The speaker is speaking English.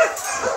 Ha ha ha!